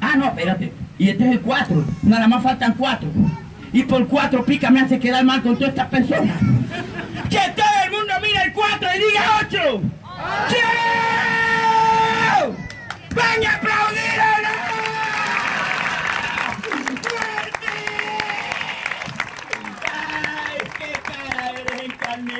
Ah, no, espérate. Y este es el 4. Nada más faltan 4. Y por 4 pica me hace quedar mal con todas estas personas. Que todo el mundo mira el 4 y diga 8. ¡Sí! ¡Van a aplaudir a la... ¡Fuerte! ¡Ay, qué cara eres en carne!